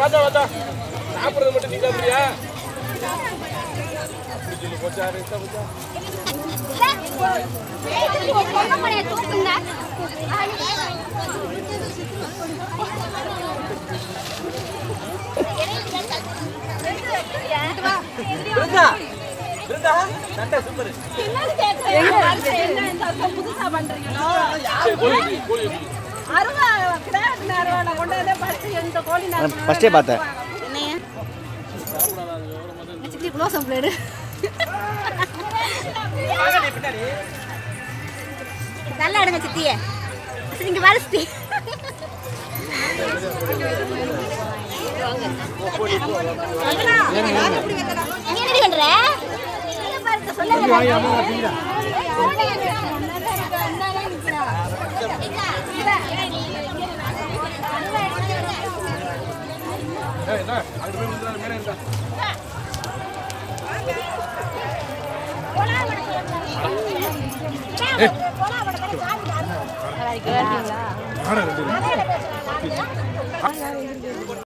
வாத்தா வாத்தா. சாப்பிட்றது மட்டும் நீ சாப்பிடுறியா? போச்சா போச்சா புதுசா பண்றீங்களோ? ஃபஸ்ட்டே பார்த்தேன். நல்லா சித்தியே நீங்க வர சித்தி பண்ற ரெண்டு